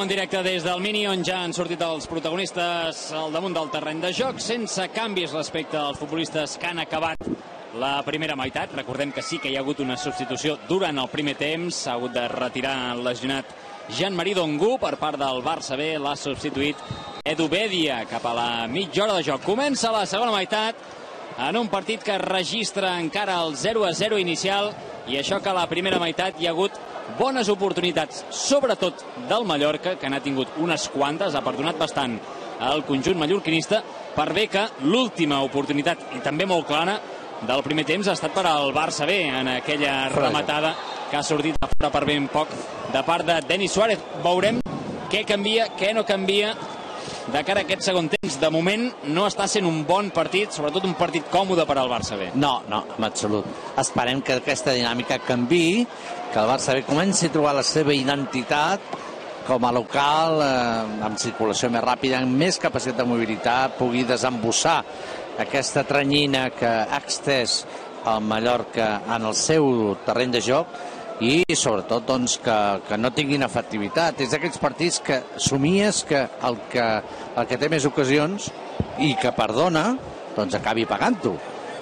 En directe des del Mini, on ja han sortit els protagonistes al damunt del terreny de joc, sense canvis respecte als futbolistes que han acabat la primera meitat. Recordem que sí que hi ha hagut una substitució durant el primer temps. S'ha hagut de retirar lesionat Jean-Marie Dongu per part del Barça B. L'ha substituït Edu Bedia cap a la mitja hora de joc. Comença la segona meitat en un partit que registra encara el 0 a 0 inicial i això que a la primera meitat hi ha hagut bones oportunitats, sobretot del Mallorca, que n'ha tingut unes quantes, ha perdonat bastant el conjunt mallorquinista, per bé que l'última oportunitat, i també molt clara, del primer temps ha estat per al Barça B, en aquella rematada que ha sortit a fora per ben poc de part de Denis Suárez. Veurem què canvia, què no canvia de cara a aquest segon temps. De moment no està sent un bon partit, sobretot un partit còmode per al Barça B. No, no, en absolut. Esperem que aquesta dinàmica canvi, que el Barça B comenci a trobar la seva identitat com a local, eh, amb circulació més ràpida, amb més capacitat de mobilitat, pugui desembossar aquesta tranyina que ha extès el Mallorca en el seu terreny de joc i sobretot doncs, que, que no tinguin efectivitat. És d'aquells partits que somies que el, que el que té més ocasions i que perdona doncs acabi pagant-ho.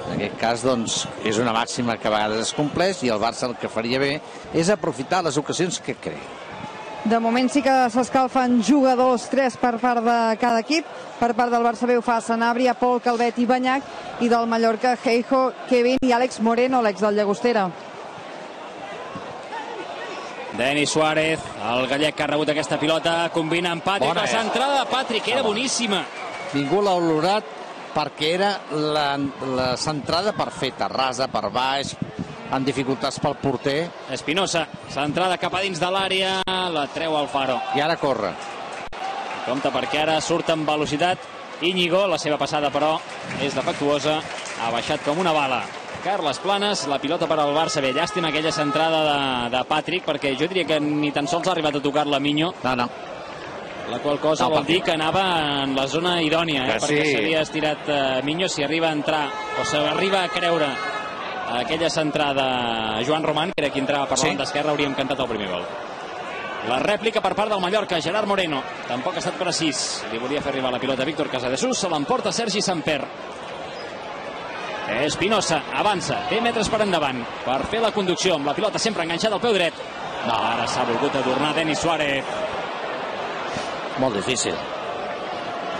En aquest cas, doncs, és una màxima que a vegades es compleix i el Barça el que faria bé és aprofitar les ocasions que creu. De moment sí que s'escalfen jugadors, tres per part de cada equip. Per part del Barça B ho fa Sanabria, Pol, Calvet i Banyac. I del Mallorca, Heijo, Kevin i Àlex Moreno, l'ex del Llagostera. Denis Suárez, el gallec que ha rebut aquesta pilota, combina amb Patrick. Bona, la centrada de Patrick era boníssima. Ningú l'ha olorat perquè era la, la centrada perfecta, rasa per baix, amb dificultats pel porter, Espinosa, centrada cap a dins de l'àrea, la treu al Faro. i ara corre. Compte perquè ara surt amb velocitat Íñigo, la seva passada però és defectuosa, ha baixat com una bala. Carles Planes, la pilota per al Barça B. Llàstima aquella centrada de, de Patrick, perquè jo diria que ni tan sols ha arribat a tocar-la Minyo, No, no, la qual cosa No, vol dir que anava en la zona idònia, eh? Que perquè sí. s'havia estirat eh, Minyo, si arriba a entrar o s'arriba a creure aquella centrada Joan Roman, que era qui entrava per Sí. banda esquerra, hauríem cantat el primer gol. La rèplica per part del Mallorca, Gerard Moreno. Tampoc ha estat precís. Li volia fer arribar la pilota Víctor Casadesús, se l'emporta Sergi Samper. Espinosa avança, té metres per endavant per fer la conducció amb la pilota sempre enganxada al peu dret. No, ara s'ha volgut adornar Denis Suárez. Molt difícil.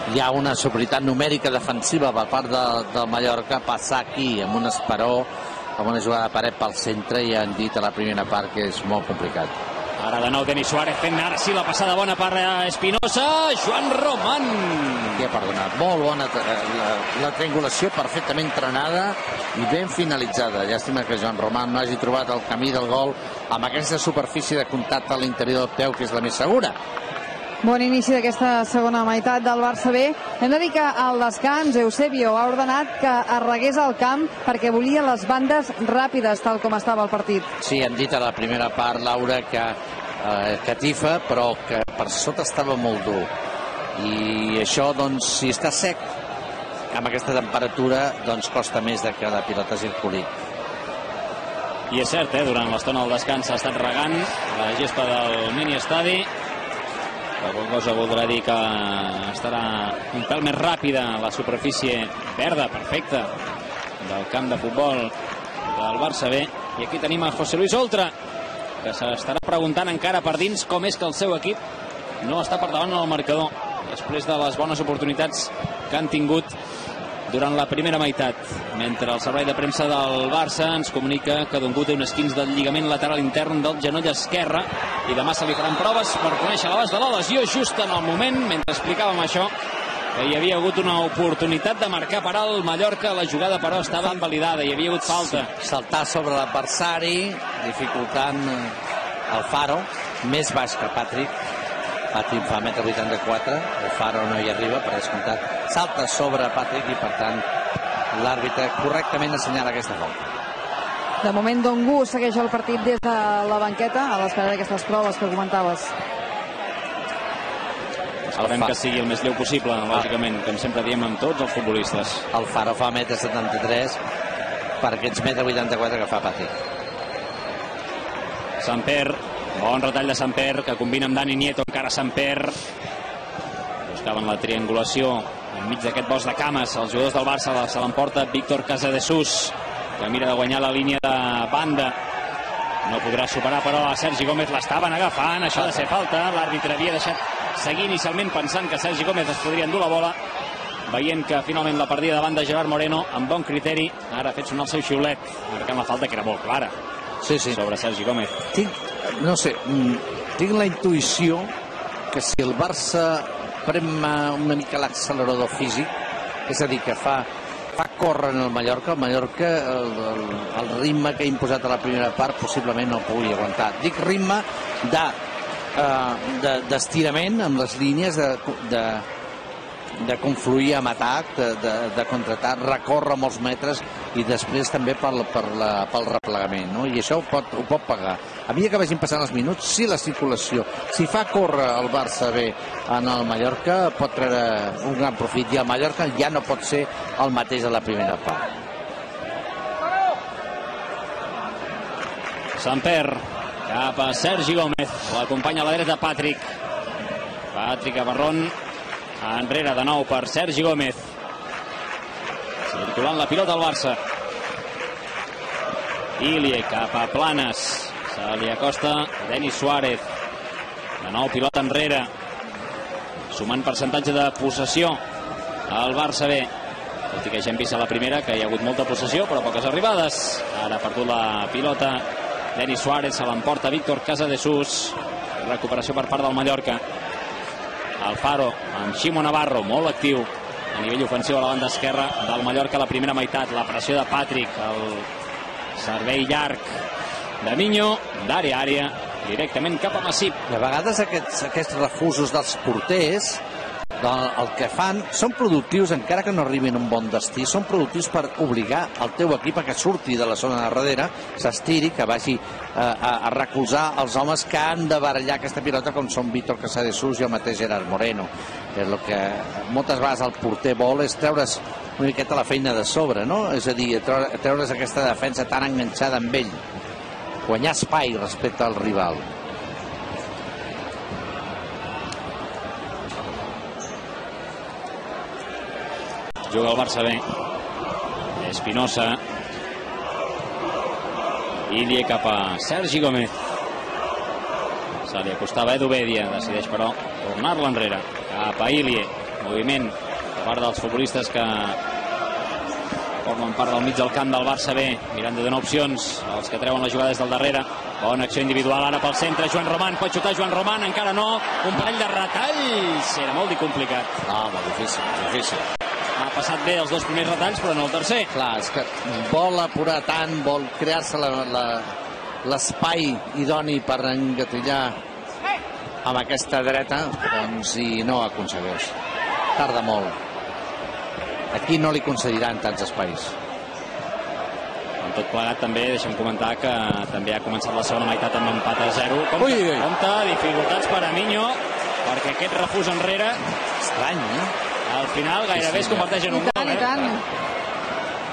Hi ha una superioritat numèrica defensiva per part de, del Mallorca, passar aquí amb un esperó, amb una jugada de paret pel centre i han dit a la primera part que és molt complicat. Ara de nou Denis Suárez fent ara sí la passada bona per eh, Espinosa. Joan Roman. Qui ha perdonat? Molt bona eh, la, la triangulació perfectament entrenada i ben finalitzada. Llàstima que Joan Roman no hagi trobat el camí del gol amb aquesta superfície de contacte a l'interior del peu, que és la més segura. Bon inici d'aquesta segona meitat del Barça B. Hem de dir que al descans Eusebio ha ordenat que arregués al camp perquè volia les bandes ràpides, tal com estava el partit. Sí, hem dit a la primera part, Laura, que eh, catifa, però que per sota estava molt dur. I això, doncs, si està sec, amb aquesta temperatura, doncs costa més de que la pilota circuli. I és cert, eh, durant l'estona del descans s'ha estat regant la gespa del mini-estadi. La qual cosa voldrà dir que estarà un pèl més ràpida la superfície verda, perfecta, del camp de futbol del Barça B. I aquí tenim a José Luis Oltra, que s'estarà preguntant encara per dins com és que el seu equip no està per davant en el marcador després de les bones oportunitats que han tingut durant la primera meitat, mentre el servei de premsa del Barça ens comunica que Dongut té un esquins del lligament lateral intern del genoll esquerre i demà se li faran proves per conèixer l'abast de la lesió just en el moment, mentre explicàvem això, que hi havia hagut una oportunitat de marcar per al Mallorca, la jugada però estava invalidada, hi havia hagut falta. Saltar sobre l'adversari, dificultant eh, el Faro, més baix que Patrick. Patrick fa 1,84 m, el Faro no hi arriba, per descomptat. Salta sobre Patrick i, per tant, l'àrbitre correctament assenyala aquesta falta. De moment, Dongu segueix el partit des de la banqueta a l'espera d'aquestes proves que comentaves. Esperem que sigui el més lleu possible, lògicament, com sempre diem amb tots els futbolistes. El Faro fa 1,73 m per aquests 1,84 m que fa Patrick. Samper Bon retall de Samper, que combina amb Dani Nieto, encara Samper. Buscaven la triangulació enmig d'aquest bosc de cames. Els jugadors del Barça se l'emporta Víctor Casadesús, que mira de guanyar la línia de banda. No podrà superar, però, a Sergi Gómez l'estaven agafant. Això ha de ser falta. L'àrbitre havia deixat seguir inicialment pensant que Sergi Gómez es podria endur la bola. Veient que finalment la perdia davant de Gerard Moreno amb bon criteri. Ara ha fet sonar el seu xiulet, marcant la falta que era molt clara Sí, sí. sobre Sergi Gómez. Tinc, no sé, mm, tinc la intuïció que si el Barça prem eh, una mica l'accelerador físic, és a dir, que fa, fa córrer en el Mallorca, el Mallorca el, el, el ritme que ha imposat a la primera part possiblement no el pugui aguantar. Dic ritme de eh, de- d'estirament de, amb les línies de, de, de confluir amb atac, de, de, de contraatac, recórrer molts metres i després també per, la- per la, pel replegament, no? I això ho pot, ho pot pagar. A mesura que vagin passant els minuts, si la circulació, si fa córrer el Barça bé en el Mallorca, pot treure un gran profit i el Mallorca ja no pot ser el mateix a la primera part. Samper cap a Sergi Gómez. L'acompanya a la dreta Patrick. Patrick Abarrón enrere de nou per Sergi Gómez. Circulant la pilota al Barça. Ilie cap a Planes. Se li acosta Denis Suárez. De nou pilota enrere. Sumant percentatge de possessió al Barça B. Tot i que ja hem vist a la primera que hi ha hagut molta possessió però poques arribades. Ara ha perdut la pilota Denis Suárez, se l'emporta Víctor Casadesús. Recuperació per part del Mallorca. Alfaro amb Ximo Navarro, molt actiu a nivell ofensiu a la banda esquerra del Mallorca a la primera meitat. La pressió de Patrick, el servei llarg de Miño, d'àrea a àrea, directament cap a Massip. A vegades aquests, aquests refusos dels porters el que fan són productius encara que no arribin un bon destí són productius per obligar el teu equip a que surti de la zona de darrere s'estiri, que vagi eh, a, a recolzar els homes que han de barallar aquesta pilota com són Víctor Casadesús i el mateix Gerard Moreno. Que el que moltes vegades el porter vol és treure's una miqueta la feina de sobre no? és a dir, treure, treure's aquesta defensa tan enganxada amb ell. Guanyar espai respecte al rival Juga el Barça bé. Espinosa. Ilie cap a Sergi Gómez. Se li acostava Edu Bedia, decideix però tornar-la enrere. Cap a Ilie. Moviment per part dels futbolistes que formen part del mig del camp del Barça B, mirant de donar opcions els que treuen les jugades del darrere. Bona acció individual ara pel centre, Joan Roman, pot xutar Joan Roman, encara no, un parell de retalls, era molt complicat. no, molt difícil, difícil passat bé els dos primers retalls, però no el tercer. clar, és que vol apurar tant, vol crear-se la- la- l'espai idoni per engatillar amb aquesta dreta, doncs i no aconsegueix. Tarda molt. Aquí no li concediran tants espais. En tot plegat també, deixem comentar que també ha començat la segona meitat amb empat a 0. Compte, Ui, ui, compte, dificultats per a Miño, perquè aquest refús enrere, Estrany, eh? Al final gairebé es converteix en un I tant, gol. i tant.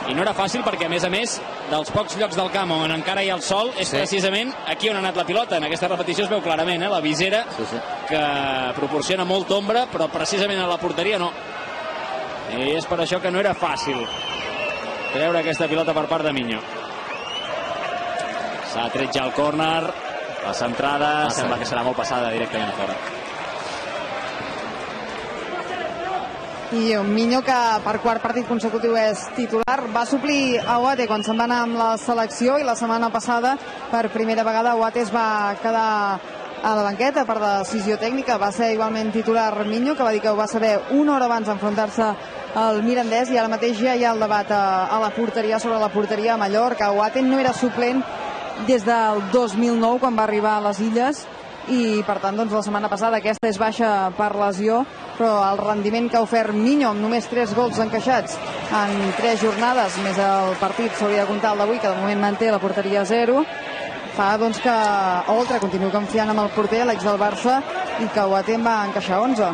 I no era fàcil perquè, a més a més, dels pocs llocs del camp on encara hi ha el sol, és Sí. precisament aquí on ha anat la pilota. En aquesta repetició es veu clarament, eh? la visera, Sí, sí. que proporciona molta ombra, però precisament a la porteria no. I és per això que no era fàcil treure aquesta pilota per part de Miño. S'ha tret ja el córner, la centrada, Massa. sembla que serà molt passada directament a fora. I Miño que per quart partit consecutiu és titular. Va suplir a Oate quan se'n va anar amb la selecció i la setmana passada per primera vegada Oate es va quedar a la banqueta per decisió tècnica. Va ser igualment titular Miño, que va dir que ho va saber una hora abans d'enfrontar-se al Mirandès i ara mateix ja hi ha el debat a, a la porteria sobre la porteria a Mallorca. Oate no era suplent des del 2009 quan va arribar a les Illes i per tant doncs, la setmana passada aquesta és baixa per lesió però el rendiment que ha ofert Miño amb només 3 gols encaixats en 3 jornades més el partit s'hauria de comptar el d'avui que de moment manté la porteria a 0 fa doncs que Oltra continua confiant amb el porter, l'ex del Barça i que Boateng va encaixar 11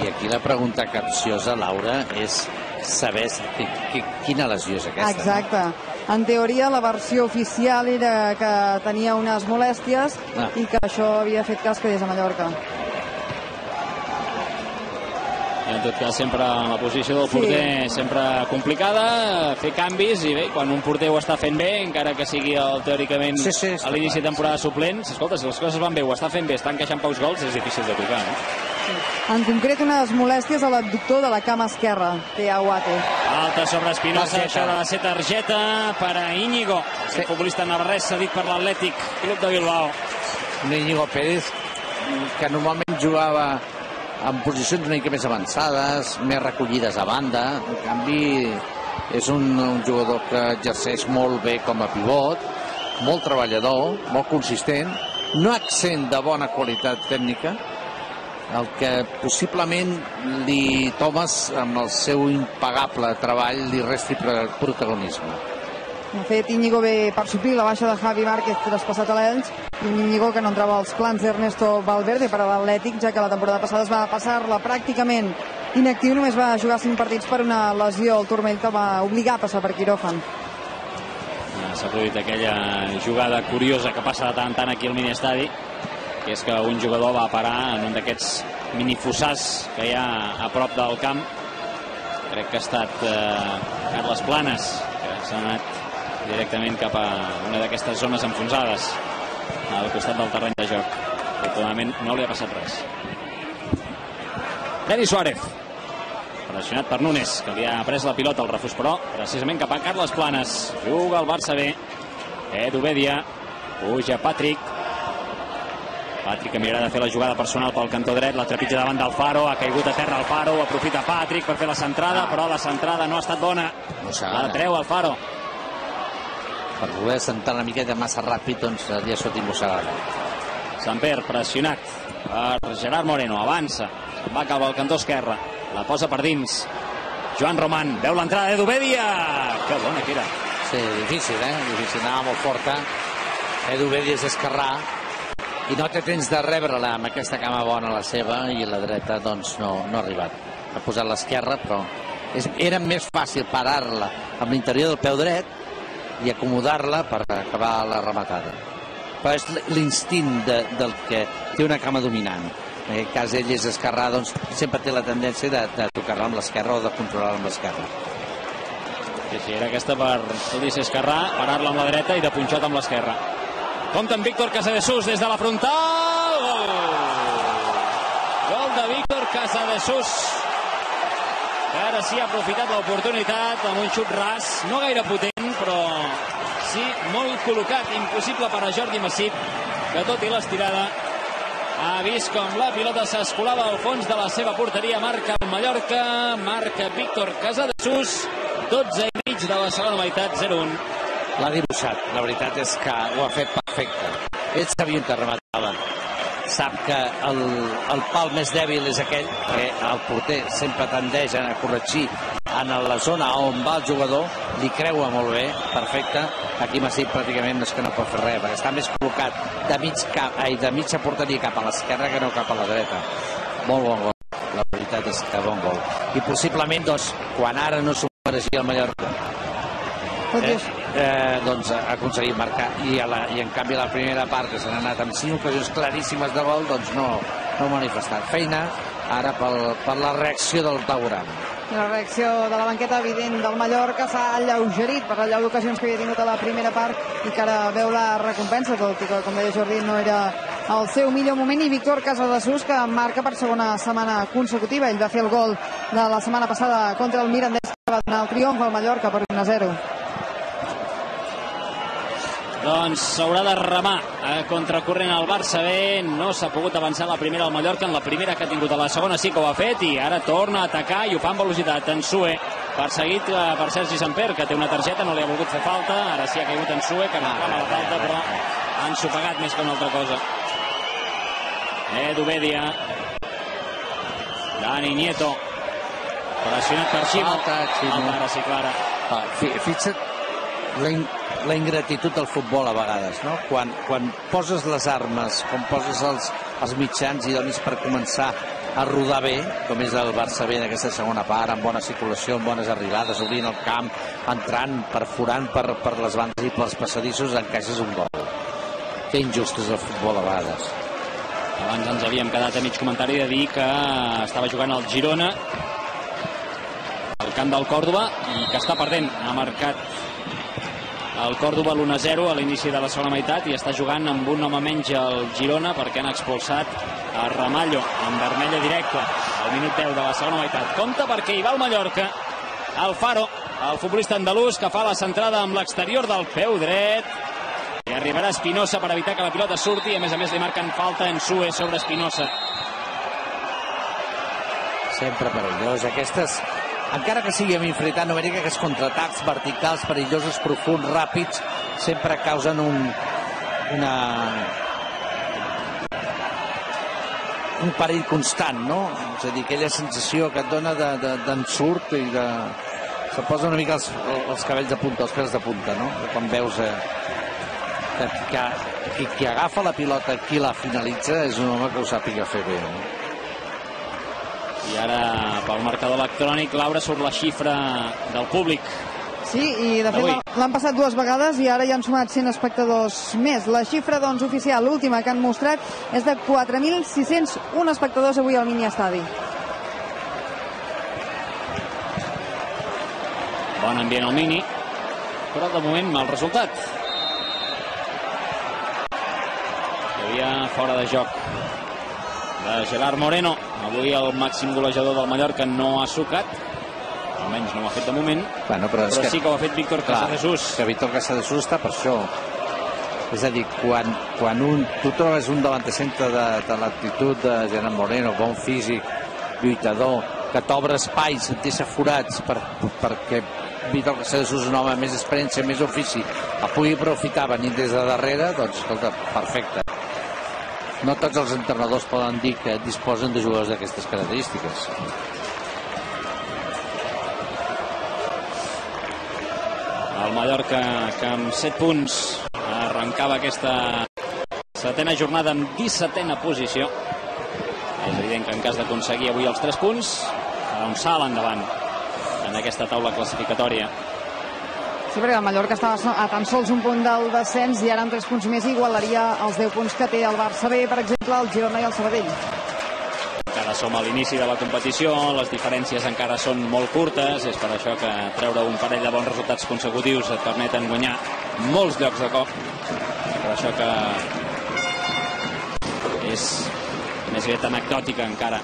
I aquí la pregunta capciosa, Laura, és saber qui, qui, quina lesió és aquesta. Exacte. En teoria, la versió oficial era que tenia unes molèsties Ah. i que això havia fet cas que des de Mallorca. I en tot cas, sempre en la posició del Sí. porter, sempre complicada, fer canvis, i bé, quan un porter ho està fent bé, encara que sigui el, teòricament Sí, sí, a l'inici de temporada suplent, escolta, si les coses van bé, ho està fent bé, està encaixant pocs gols, és difícil de tocar, no? En concret, unes molèsties a l'abductor de la cama esquerra, té Aguate. Alta sobre Espinosa, això ha de ser targeta per a Íñigo, Sí. el futbolista navarrès cedit per l'Atlètic Club de Bilbao. un Íñigo Pérez que normalment jugava en posicions una mica més avançades, més recollides a banda. En canvi, és un, un jugador que exerceix molt bé com a pivot, molt treballador, molt consistent, no accent de bona qualitat tècnica, el que possiblement li Thomas, amb el seu impagable treball, li resti pro- protagonisme. De fet, Íñigo ve per suplir la baixa de Javi Márquez traspassat a l'Elx Íñigo que no entrava als plans d'Ernesto Valverde per a l'Atlètic, ja que la temporada passada es va passar-la pràcticament inactiu, només va jugar 5 partits per una lesió al turmell que va obligar a passar per quiròfan. S'ha produït aquella jugada curiosa que passa de tant en tant aquí al miniestadi, que és que un jugador va parar en un d'aquests minifossars que hi ha a prop del camp. Crec que ha estat eh, Carles Planes, que s'ha anat directament cap a una d'aquestes zones enfonsades al costat del terreny de joc. Afortunadament no li ha passat res. Denis Suárez, pressionat per Nunes, que li ha pres la pilota al refús, però precisament cap a Carles Planes. Juga el Barça bé. Edu Bedia. Puja Patrick. Patrick que mirarà de fer la jugada personal pel cantó dret, la trepitja davant del Faro, ha caigut a terra el Faro, aprofita Patrick per fer la centrada, però la centrada no ha estat bona. No La treu el Faro. Per voler sentar una miqueta massa ràpid, doncs li ha sortit mossegada. Samper, pressionat per Gerard Moreno, avança, va cap al cantó esquerre, la posa per dins. Joan Roman, veu l'entrada d'Edu Bedia! Que bona que era. Sí, difícil, eh? Difícil, anava molt forta. Edu Bedi és esquerrà i no té temps de rebre-la amb aquesta cama bona la seva i la dreta doncs no, no ha arribat. Ha posat l'esquerra però és, era més fàcil parar-la amb l'interior del peu dret i acomodar-la per acabar la rematada. Però és l'instint de, del que té una cama dominant. En aquest cas ell és esquerrà, doncs sempre té la tendència de, de tocar-la amb l'esquerra o de controlar-la amb l'esquerra. Sí, sí, era aquesta per Solís Esquerrà, parar-la amb la dreta i de punxot amb l'esquerra. Compte amb Víctor Casadesús des de la frontal. Gol! Gol de Víctor Casadesús. Que ara sí ha aprofitat l'oportunitat amb un xut ras, no gaire potent, però sí molt col·locat. Impossible per a Jordi Massip, que tot i l'estirada ha vist com la pilota s'escolava al fons de la seva porteria. Marca el Mallorca, marca Víctor Casadesús, 12 i mig de la segona meitat, 0-1. L'ha dibuixat, la veritat és que ho ha fet perfecte. Ell sabia on rematava. Sap que el, el pal més dèbil és aquell que el porter sempre tendeix a corregir en la zona on va el jugador, li creua molt bé, perfecte. Aquí Massip pràcticament no és que no pot fer res, perquè està més col·locat de, mig cap, ai, de mitja porteria cap a l'esquerra que no cap a la dreta. Molt bon gol. La veritat és que bon gol. I possiblement, doncs, quan ara no s'ho mereixia el Mallorca, eh, eh, doncs ha aconseguit marcar i, a la, i en canvi la primera part que s'han anat amb cinc ocasions claríssimes de gol doncs no, no ha manifestat feina ara pel, per la reacció del Tauran la reacció de la banqueta evident del Mallorca s'ha alleugerit per l'allau d'ocasions que havia tingut a la primera part i que ara veu la recompensa, tot i que, com deia Jordi, no era el seu millor moment i Víctor Casadesús que marca per segona setmana consecutiva. Ell va fer el gol de la setmana passada contra el Mirandés que va donar el triomf al Mallorca per 1-0. Doncs s'haurà de remar a contracorrent al Barça B. No s'ha pogut avançar la primera al Mallorca. En la primera que ha tingut a la segona sí que ho ha fet i ara torna a atacar i ho fa amb velocitat. En Sue, perseguit eh, per Sergi Samper, que té una targeta, no li ha volgut fer falta. Ara sí ha caigut en Sue, que no reclama la falta, però han sopegat més que una altra cosa. Edu Bedia. Dani Nieto. Pressionat per Ximo. Falta, Ximo. Falta, ara sí, clara. ah, fi- fixa't la, in, la ingratitud del futbol a vegades no? quan, quan poses les armes quan poses els, els mitjans i donis per començar a rodar bé, com és el Barça B en aquesta segona part, amb bona circulació, amb bones arribades, obrint el camp, entrant, perforant per, per les bandes i pels passadissos, encaixes un gol. Que injust és el futbol a vegades. Abans ens havíem quedat a mig comentari de dir que estava jugant el Girona al camp del Còrdoba i que està perdent. Ha marcat el Còrdoba l'1-0 a l'inici de la segona meitat i està jugant amb un home menys el Girona perquè han expulsat a Ramallo amb vermella directa al minut 10 de la segona meitat. Compte perquè hi va el Mallorca, el Faro, el futbolista andalús que fa la centrada amb l'exterior del peu dret i arribarà Espinosa per evitar que la pilota surti i a més a més li marquen falta en Sue sobre Espinosa. Sempre perillós. Aquestes, encara que sigui amb inferioritat numèrica, aquests contraatacs verticals, perillosos, profuns, ràpids, sempre causen un, una, un perill constant, no? És a dir, aquella sensació que et dona d'ensurt de, de, i de... Se posa una mica els, els cabells de punta, els pèls de punta, no? Quan veus eh, que, que, qui, qui agafa la pilota, qui la finalitza, és un home que ho sàpiga fer bé, no? I ara, pel marcador electrònic, Laura, surt la xifra del públic. Sí, i de fet l'han passat dues vegades i ara ja han sumat 100 espectadors més. La xifra doncs, oficial, l'última que han mostrat, és de 4.601 espectadors avui al mini estadi. Bon ambient al mini, però de moment mal resultat. Hi havia fora de joc de Gerard Moreno. Avui el màxim golejador del Mallorca no ha sucat, almenys no ho ha fet de moment, Bueno, però, però que, sí que ho ha fet Víctor Casadesús. que Víctor Casadesús està per això. És a dir, quan, quan un, tu trobes un davant centre de, de l'actitud de Gerard Moreno, bon físic, lluitador, que t'obre espais, et deixa forats per, perquè Víctor Casadesús és un home més experiència, més ofici, el pugui aprofitar venint des de darrere, doncs, escolta, perfecte. No tots els entrenadors poden dir que disposen de jugadors d'aquestes característiques. El Mallorca, que amb 7 punts arrencava aquesta setena jornada amb 17a posició. És evident que en cas d'aconseguir avui els 3 punts, farà un salt endavant en aquesta taula classificatòria. Sí, perquè el Mallorca estava a tan sols un punt del descens i ara amb 3 punts més igualaria els 10 punts que té el Barça B, per exemple, el Girona i el Sabadell. Encara som a l'inici de la competició, les diferències encara són molt curtes, és per això que treure un parell de bons resultats consecutius et permeten guanyar molts llocs de cop. Per això que és més aviat anecdòtica encara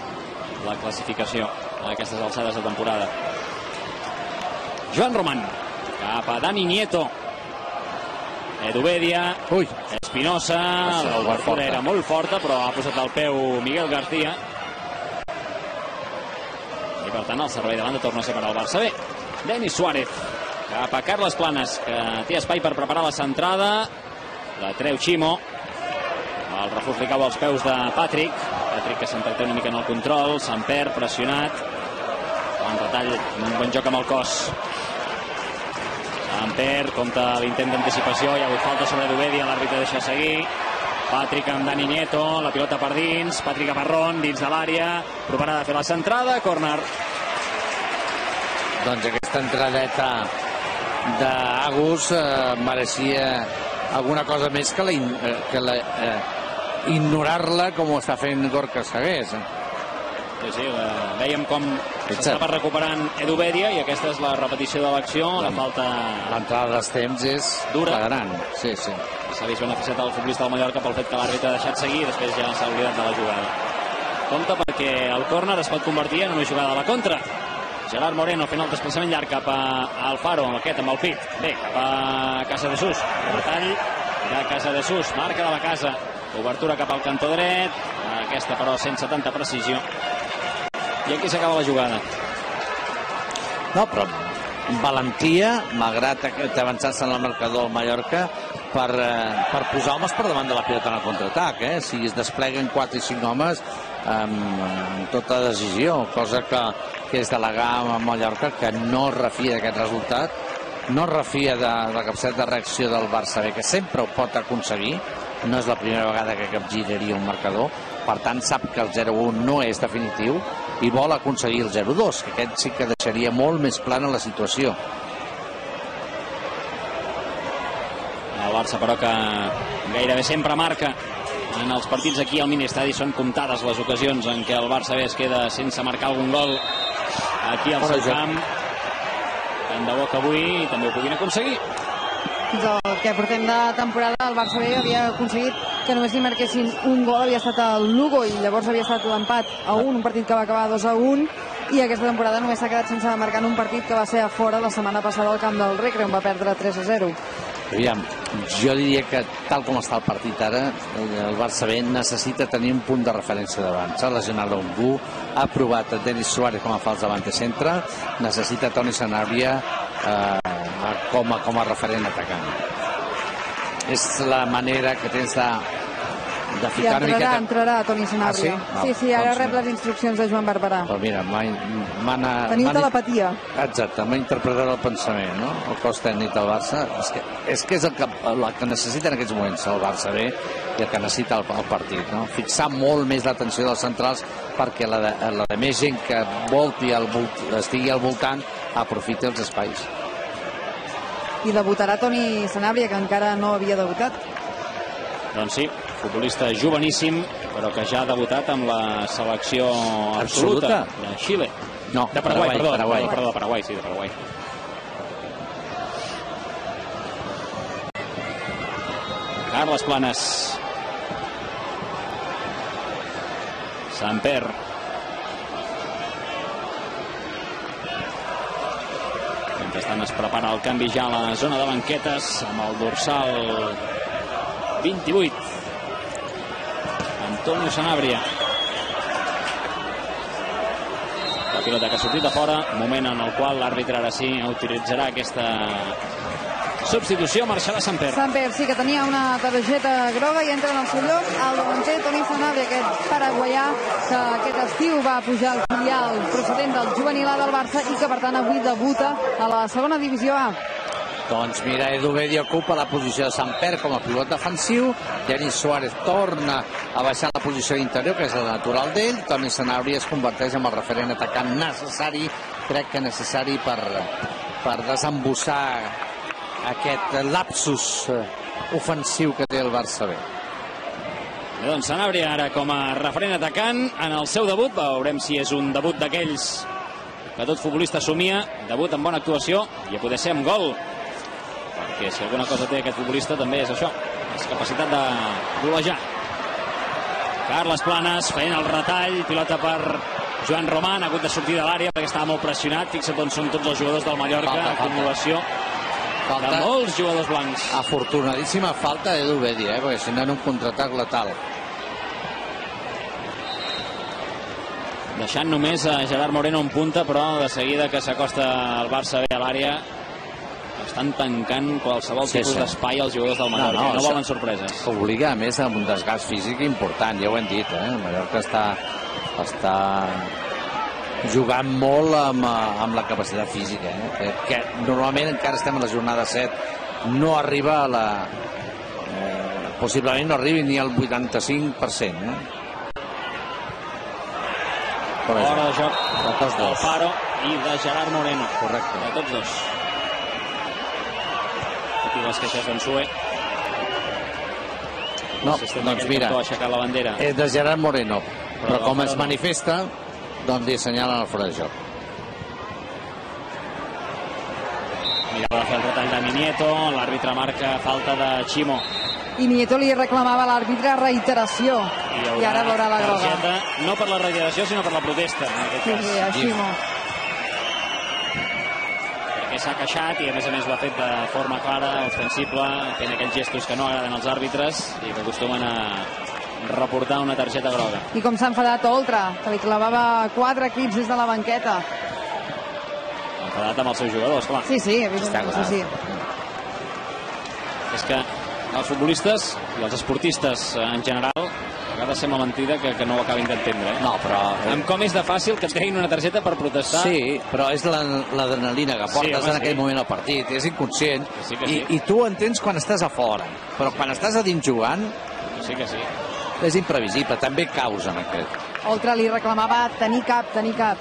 la classificació a aquestes alçades de temporada. Joan Roman, cap a Dani Nieto. Edubedia, Ui, Espinosa, l'obertura era molt forta, però ha posat el peu Miguel García. I per tant el servei de banda torna a ser per al Barça B. Denis Suárez, cap a Carles Planes, que té espai per preparar la centrada. La treu Ximo. El refús li cau als peus de Patrick. Patrick que s'entreté una mica en el control, se'n perd, pressionat. Bon retall, un bon joc amb el cos. Amper compta l'intent d'anticipació, hi ha hagut falta sobre Dubedia, l'àrbitre deixa seguir. Patrick amb Dani Nieto, la pilota per dins, Patrick Amarrón dins de l'àrea, provarà de fer la centrada, córner. doncs aquesta entradeta d'Agus eh, mereixia alguna cosa més que la, in, eh, que la eh, ignorar-la com ho està fent Gorka Segués. Eh? Sí, sí, la, veiem com Exacte. S'estava recuperant Edubedia i aquesta és la repetició de l'acció, la falta L'entrada dels temps és Dura. gran. Sí, sí. s'ha vist beneficiat el futbolista del Mallorca pel fet que l'àrbitre ha deixat seguir i després ja s'ha oblidat de la jugada. Compte perquè el córner es pot convertir en una jugada a la contra. Gerard Moreno fent el desplaçament llarg cap a Alfaro, aquest amb el pit. Bé, cap a Casa de Sus. Retall de Casa de Sus. Marca de la casa. Obertura cap al cantó dret. Aquesta, però, sense tanta precisió. I aquí s'acaba la jugada. No, però valentia, malgrat aquest avançar-se en el marcador al Mallorca, per, eh, per posar homes per davant de la pilota en el contraatac. Eh? Si es despleguen 4 i 5 homes amb, amb tota decisió, cosa que, que és delegar a Mallorca que no refia d'aquest resultat, no refia de, de la capacitat de reacció del Barça B, que sempre ho pot aconseguir, no és la primera vegada que capgiraria un marcador, per tant sap que el 0-1 no és definitiu i vol aconseguir el 0-2, que aquest sí que deixaria molt més plana la situació. El Barça, però, que gairebé sempre marca en els partits aquí al Ministadi són comptades les ocasions en què el Barça B es queda sense marcar algun gol aquí al seu camp. Tant de bo que avui també ho puguin aconseguir. Fins el que portem de temporada, el Barça B havia aconseguit que només li marquessin un gol, havia estat el Lugo i llavors havia estat l'empat a un, un partit que va acabar 2 a 1 i aquesta temporada només s'ha quedat sense marcar en un partit que va ser a fora la setmana passada al camp del Recre on va perdre 3 a 0. Aviam, jo diria que tal com està el partit ara, el Barça B necessita tenir un punt de referència davant. S'ha lesionat l'Ongú, ha provat a Denis Suárez com a fals davant de centre, necessita Toni Sanabria eh, com, a, com a referent atacant. És la manera que tens de, de I ficar una entrarà, miqueta... entrarà Toni Sanabria. Ah, sí? No, sí, sí, ara doncs rep les instruccions de Joan Barberà. Però mira, m'ha- Teniu telepatia. Exacte, m'ha interpretat el pensament, no? El cos tècnic del Barça. És que és, que és el, que, el que necessita en aquests moments el Barça B i el que necessita el, el partit, no? Fixar molt més l'atenció dels centrals perquè la de, la de més gent que volti al, volt- estigui al voltant aprofiti els espais. I debutarà Toni Sanabria, que encara no havia debutat. Doncs sí, futbolista joveníssim, però que ja ha debutat amb la selecció absoluta, Absoluta? de Xile. No, De Paraguai, perdó, Paraguai. perdó, perdó, de Paraguai, sí, de Paraguai. Carles Planes. Samper. Mentrestant es prepara el canvi ja a la zona de banquetes amb el dorsal 28. Antonio Sanabria. La pilota que ha sortit a fora, moment en el qual l'àrbitre ara sí utilitzarà aquesta substitució, marxarà Samper. Samper sí que tenia una targeta groga i entra en el seu lloc el davanter Toni Sanabria, aquest paraguaià que aquest estiu va pujar al filial procedent del juvenil A del Barça i que per tant avui debuta a la segona divisió A. Doncs mira, Edu Bedi ocupa la posició de Samper com a pivot defensiu, Denis Suárez torna a baixar la posició d'interior, que és la natural d'ell, Toni Sanabria es converteix en el referent atacant necessari, crec que necessari per, per desembossar aquest lapsus eh, ofensiu que té el Barça B. Doncs Sanabria ara com a referent atacant en el seu debut. Veurem si és un debut d'aquells que tot futbolista somia. Debut amb bona actuació i a poder ser amb gol. Perquè si alguna cosa té aquest futbolista també és això, és capacitat de golejar. Carles Planes fent el retall, pilota per Joan Roman, ha hagut de sortir de l'àrea perquè estava molt pressionat. Fixa't on són tots els jugadors del Mallorca, Falta, falta. acumulació de Falta molts jugadors blancs. afortunadíssima falta d'Edu Bedi, eh? perquè si no en un contraatac letal. deixant només a Gerard Moreno en punta, però de seguida que s'acosta el Barça bé a l'àrea estan tancant qualsevol Sí, tipus sí. d'espai als jugadors del Mallorca. No, no, no, volen sorpreses. Obliga, a més, amb un desgast físic important, ja ho hem dit, eh? El Mallorca està, està jugant molt amb, eh, amb la capacitat física, eh? que, que normalment encara estem a la jornada 7, no arriba a la... Eh, possiblement no arribi ni al 85%. Eh? Hora de joc de del. Paro i de Gerard Moreno. Correcte. De tots dos. Les queixes d'en Sue. No, doncs d'aquell mira, la bandera. és de Gerard Moreno, però del com es no. manifesta, doncs li assenyalen el fora de joc. Mira, va fer el retall de Minieto, l'àrbitre marca falta de Ximo. I Nieto li reclamava a l'àrbitre reiteració. I, haurà ara veurà la groga. no per la reiteració, sinó per la protesta, en aquest Sí, cas. sí, a Ximo. S'ha queixat i a més a més ho ha fet de forma clara, ostensible, fent aquells gestos que no agraden als àrbitres i que acostumen a reportar una targeta groga. I com s'ha enfadat Oltra, que li clavava quatre crits des de la banqueta. Enfadat amb els seus jugadors, clar. Sí, sí, evidentment, clar. sí, sí. És que els futbolistes i els esportistes eh, en general vegades sembla mentida que, que no ho acabin d'entendre. Eh? No, però... Amb com és de fàcil que et treguin una targeta per protestar. Sí, però és la- l'adrenalina que portes home, en aquell sí. moment al partit, és inconscient, Que sí, que I, sí. i tu ho entens quan estàs a fora, però quan estàs a dins jugant, Sí que sí. és imprevisible, també causa en aquest. Oltra li reclamava tenir cap, tenir cap.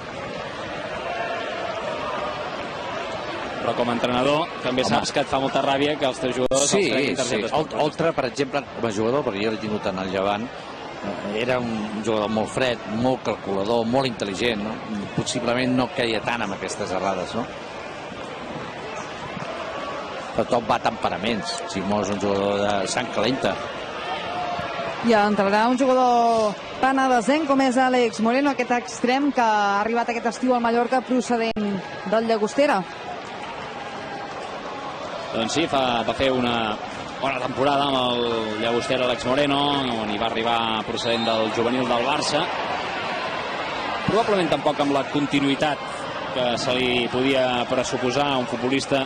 Però com a entrenador també Home. saps que et fa molta ràbia que els teus jugadors Sí, els treguin sí. targetes. Oltra, per exemple, com a jugador, perquè jo l'he tingut en el Llevant, eh, era un jugador molt fred, molt calculador, molt intel·ligent, no? Possiblement no queia tant amb aquestes errades, no? Però tot va a temperaments. Simó és un jugador de sang calenta. I entrarà un jugador penedesenc com és Àlex Moreno, aquest extrem que ha arribat aquest estiu al Mallorca procedent del Llagostera. Doncs sí, fa, va fer una bona temporada amb el Llagostera Alex Moreno, on hi va arribar procedent del juvenil del Barça. Probablement tampoc amb la continuïtat que se li podia pressuposar a un futbolista,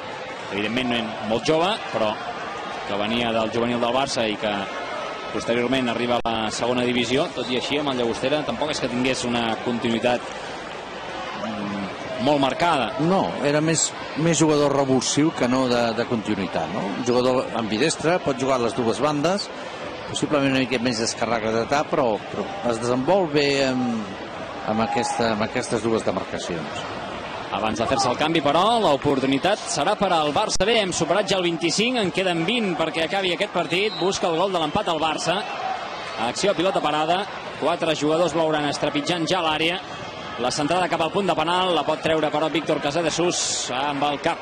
evidentment molt jove, però que venia del juvenil del Barça i que posteriorment arriba a la segona divisió, tot i així amb el Llagostera tampoc és que tingués una continuïtat molt marcada. No, era més, més jugador revulsiu que no de, de continuïtat. No? Un jugador ambidestre, pot jugar a les dues bandes, possiblement una mica més descarregat de tap, però, però es desenvol bé amb, amb, aquesta, amb aquestes dues demarcacions. Abans de fer-se el canvi, però, l'oportunitat serà per al Barça B. Hem superat ja el 25, en queden 20 perquè acabi aquest partit. Busca el gol de l'empat al Barça. Acció pilota parada. Quatre jugadors blaugranes trepitjant ja l'àrea. La centrada cap al punt de penal la pot treure, però, Víctor Casadesús amb el cap.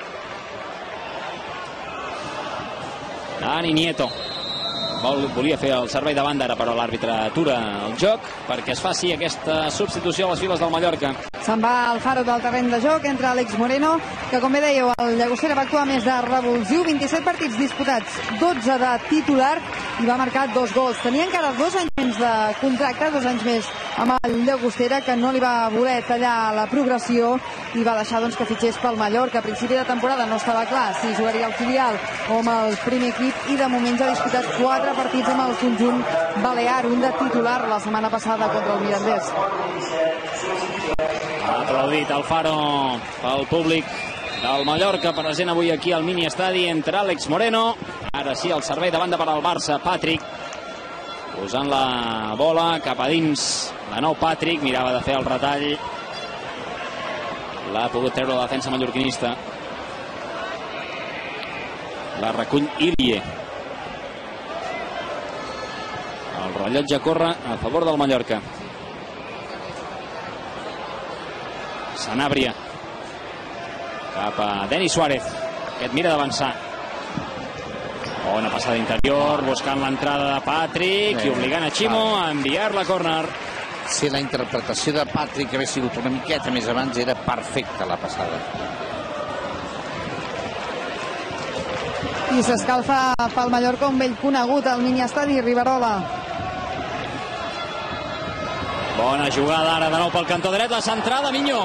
Dani Nieto. Vol, volia fer el servei de banda, ara, però l'àrbitre atura el joc perquè es faci aquesta substitució a les files del Mallorca. Se'n va al faro del terreny de joc entre Àlex Moreno, que com bé dèieu, el Llagostera va actuar més de revulsiu, 27 partits disputats, 12 de titular i va marcar dos gols. Tenia encara dos anys de contracte, dos anys més amb el Llagostera, que no li va voler tallar la progressió i va deixar doncs, que fitxés pel Mallorca. A principi de temporada no estava clar si jugaria al filial o amb el primer equip i de moment ja ha disputat quatre partits amb el conjunt balear, un de titular la setmana passada contra el Mirandés. Aplaudit el Faro pel públic del Mallorca, present avui aquí al mini estadi entre Àlex Moreno. Ara sí, el servei de banda per al Barça, Patrick. Posant la bola cap a dins. De nou Patrick, mirava de fer el retall. L'ha pogut treure la defensa mallorquinista. La recull Ilie. El rellotge corre a favor del Mallorca. Sanàbria cap a Denis Suárez aquest mira d'avançar bona passada interior buscant l'entrada de Patrick i obligant a Ximo a enviar-la a córner Si la interpretació de Patrick hagués sigut una miqueta més abans, era perfecta la passada. I s'escalfa pel Mallorca un vell conegut al mini estadi Riverola. bona jugada ara de nou pel cantó dret la centrada Miño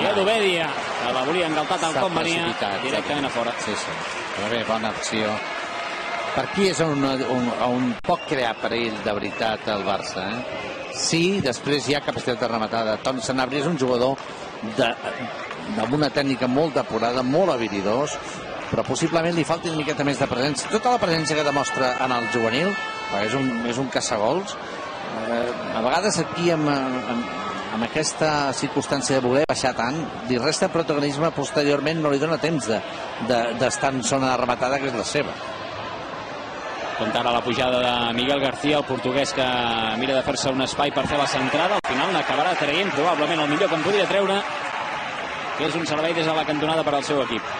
i Edu Bedia que la volia engaltat al S'ha com venia directament a fora Sí, sí. Però bé, bona acció. Per aquí és on, on, on pot crear perill de veritat el Barça. Eh? Sí, després hi ha capacitat de rematada. Toni Sanabria és un jugador de, amb una tècnica molt depurada, molt habilidós, però possiblement li falta una miqueta més de presència. Tota la presència que demostra en el juvenil, perquè és un, és un caçagols, eh, a vegades aquí amb, amb, amb aquesta circumstància de voler baixar tant, li resta protagonisme posteriorment, no li dona temps d'estar de, de, en zona de rematada, que és la seva. Compte ara la pujada de Miguel García, el portuguès que mira de fer-se un espai per fer la centrada. Al final n'acabarà traient probablement el millor que en podria treure, que és un servei des de la cantonada per al seu equip.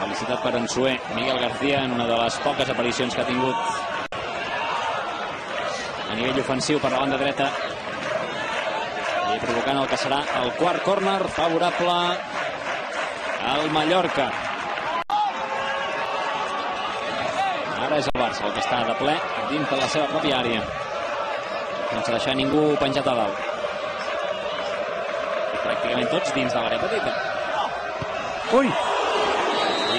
Felicitat per en Sué, Miguel García, en una de les poques aparicions que ha tingut a nivell ofensiu per la banda dreta i provocant el que serà el quart córner favorable al Mallorca. Ara és el Barça el que està de ple dins de la seva pròpia àrea. Sense deixar ningú penjat a dalt. Pràcticament tots dins de l'àrea petita. Ui!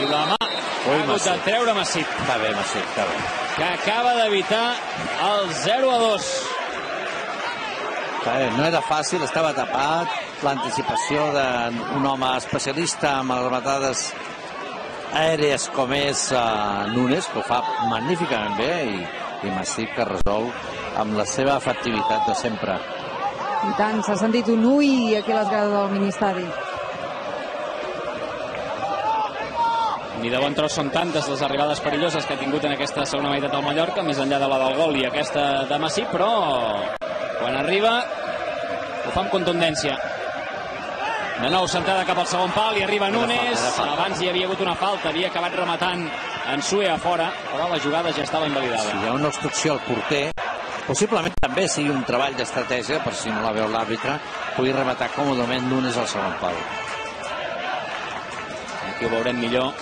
I la mà ha hagut de treure Massip, Està bé, Massip, està bé. que acaba d'evitar el 0 a 2. Bé. No era fàcil, estava tapat, l'anticipació d'un home especialista amb les rematades aèries com és uh, Nunes, que ho fa magníficament bé, i, i Massip que resol amb la seva efectivitat de sempre. I tant, s'ha sentit un ui aquí a les grades del Ministeri. Ni de bon tros són tantes les arribades perilloses que ha tingut en aquesta segona meitat del Mallorca, més enllà de la del gol i aquesta de Massip, però quan arriba ho fa amb contundència. De nou, centrada cap al segon pal i arriba Nunes. Abans hi havia hagut una falta, havia acabat rematant en Sue a fora, però la jugada ja estava Si invalidada. hi ha una obstrucció al porter, possiblement també sigui un treball d'estratègia, per si no la veu l'àrbitre, pugui rematar còmodament Nunes al segon pal. Aquí ho veurem millor.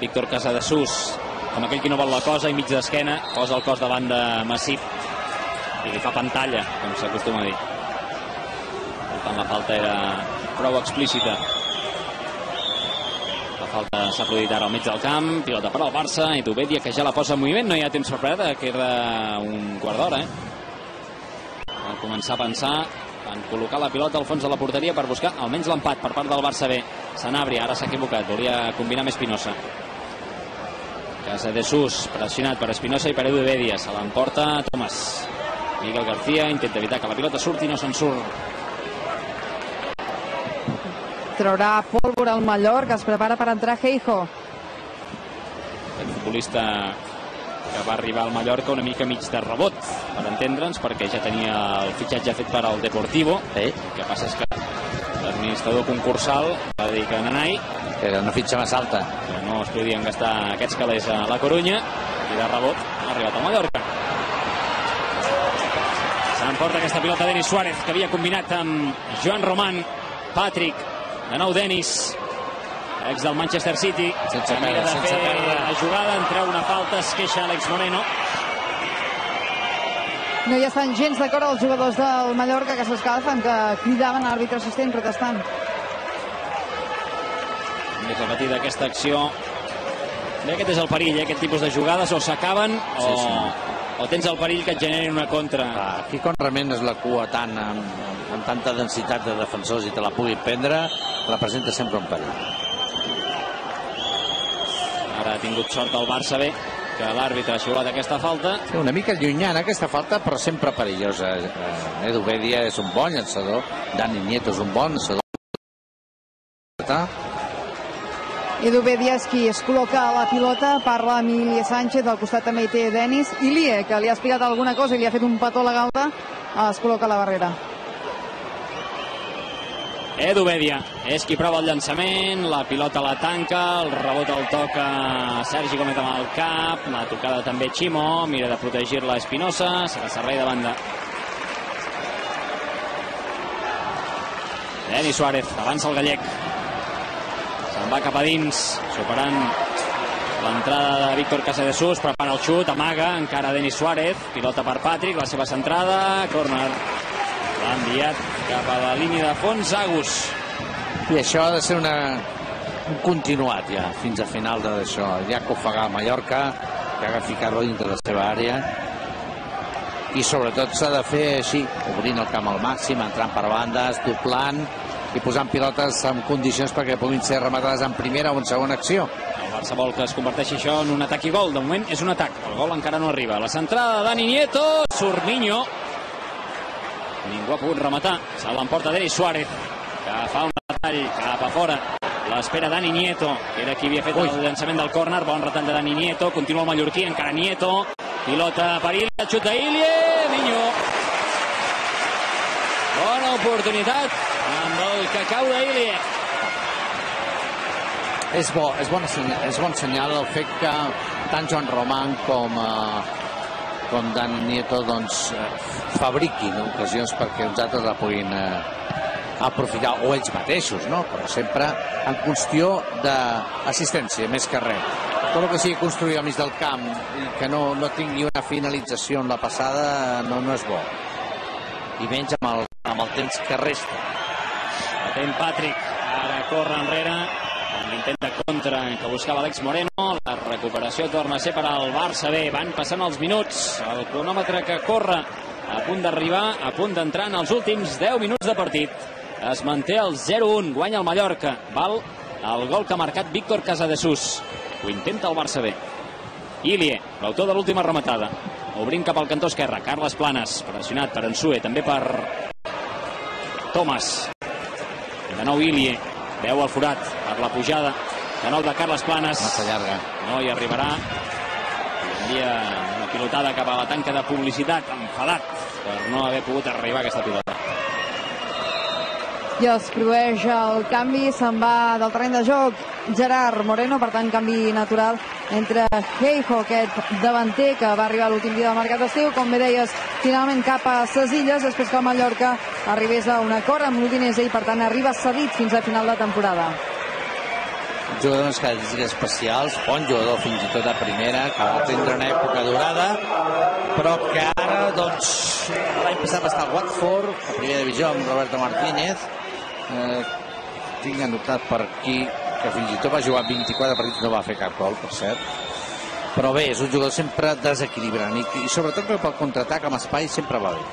Víctor Casadesús, com aquell qui no vol la cosa, i mig d'esquena, posa el cos davant de Massip i li fa pantalla, com s'acostuma a dir. Per tant, la falta era prou explícita. La falta s'ha produït ara al mig del camp, pilota per al Barça, i Dobedia que ja la posa en moviment, no hi ha temps per parada, queda un quart d'hora, eh? Van començar a pensar en col·locar la pilota al fons de la porteria per buscar almenys l'empat per part del Barça B. Sanabria ara s'ha equivocat, volia combinar amb Espinosa. Casa de Sus, pressionat per Espinosa i per Edu Bedia. Se l'emporta Tomàs. Miguel García intenta evitar que la pilota surti i no se'n surt. Traurà pólvora al Mallorca, es prepara per entrar Heijo. El futbolista que va arribar al Mallorca una mica mig de rebot, per entendre'ns, perquè ja tenia el fitxatge fet per al Deportivo. Eh? El que passa és que l'administrador concursal va dir que Nanai Que era una fitxa més alta. que no es podien gastar aquests calés a la Corunya i de rebot ha arribat al Mallorca. S'emporta aquesta pilota Denis Suárez, que havia combinat amb Joan Roman, Patrick, de nou Denis, ex del Manchester City, Sense que mira de sense fer perdre. la jugada, en treu una falta, es queixa Àlex Moreno. No hi estan gens d'acord els jugadors del Mallorca que s'escalfen, que cridaven a l'àrbitre assistent protestant. Més repetida aquesta acció. Bé, aquest és el perill, eh? aquest tipus de jugades o s'acaben o, Sí, sí. O tens el perill que et generin una contra. Clar, Aquí quan remenes la cua tant amb, amb, amb tanta densitat de defensors i te la puguin prendre, representa sempre un perill. Ara ha tingut sort el Barça B, que l'àrbitre ha xiulat aquesta falta. Sí, una mica llunyana aquesta falta, però sempre perillosa. Eh, Edu Bedia és un bon llançador, Dani Nieto és un bon llançador. Edu Bedias, qui es col·loca a la pilota, parla amb Ilie Sánchez, al costat també hi té Denis. Ilie, que li ha explicat alguna cosa i li ha fet un petó a la galta, es col·loca a la barrera. Edu Bedia és qui prova el llançament, la pilota la tanca, el rebot el toca Sergi Gómez amb el cap, la tocada també Ximo, mira de protegir-la Espinosa, serà servei de banda. Denis Suárez, avança el gallec. Va cap a dins, superant l'entrada de Víctor Casadesús, prepara el xut, amaga, encara Denis Suárez, pilota per Patrick, la seva centrada, corner. L'ha enviat cap a la línia de fons, Agus. I això ha de ser una, un continuat ja, fins a final d'això. Ja que ofegar Mallorca, que haga ficar-lo dintre la seva àrea, i sobretot s'ha de fer així, obrint el camp al màxim, entrant per bandes, doblant i posant pilotes en condicions perquè puguin ser rematades en primera o en segona acció. El Barça vol que es converteixi això en un atac i gol. De moment és un atac. El gol encara no arriba. La centrada de Dani Nieto. Surmiño. Ningú ha pogut rematar. Se l'emporta Denis Suárez, que fa un retall cap a fora. L'espera Dani Nieto, que era qui havia fet Ui. el llançament del córner. Bon retall de Dani Nieto. Continua el mallorquí, encara Nieto. Pilota per Ilie, xut d'Ilie. Miño. Bona oportunitat amb el que cau d'Ilie. És bo, és, bon senyal, és bon senyal el fet que tant Joan Roman com, eh, com Dan Nieto doncs, eh, fabriquin ocasions perquè uns altres la puguin eh, aprofitar, o ells mateixos, no? però sempre en qüestió d'assistència, més que res. Tot el que sigui construir al mig del camp i que no, no tingui una finalització en la passada no, no és bo. I menys amb el, amb el temps que resta. Atent Patrick, ara corre enrere amb l'intent de contra que buscava Alex Moreno la recuperació torna a ser per al Barça B van passant els minuts el cronòmetre que corre a punt d'arribar a punt d'entrar en els últims 10 minuts de partit es manté el 0-1 guanya el Mallorca val el gol que ha marcat Víctor Casadesús Ho intenta el Barça B. Ilie, l'autor de l'última rematada. Obrint cap al cantó esquerre. Carles Planes, pressionat per Ensue, també per Thomas. Nou Ilie, veu el forat per la pujada. De nou de Carles Planes. Massa llarga. No hi arribarà. Envia una pilotada cap a la tanca de publicitat, enfadat per no haver pogut arribar a aquesta pilota. I es produeix el canvi, se'n va del terreny de joc Gerard Moreno, per tant canvi natural entre Heijo, aquest davanter que va arribar l'últim dia del mercat d'estiu, com bé deies, finalment cap a ses illes, després que el Mallorca arribés a un acord amb l'Udinese i per tant arriba cedit fins a final de temporada. Jugador amb característiques especials, bon jugador fins i tot a primera, que va tindre una època durada, però que ara, doncs, l'any passat va estar al Watford, a primera divisió amb Roberto Martínez, eh, tinc anotat per aquí que fins i tot va jugar 24 partits no va fer cap gol, per cert. Però bé, és un jugador sempre desequilibrant i, i sobretot que pel contraatac amb espai sempre va bé.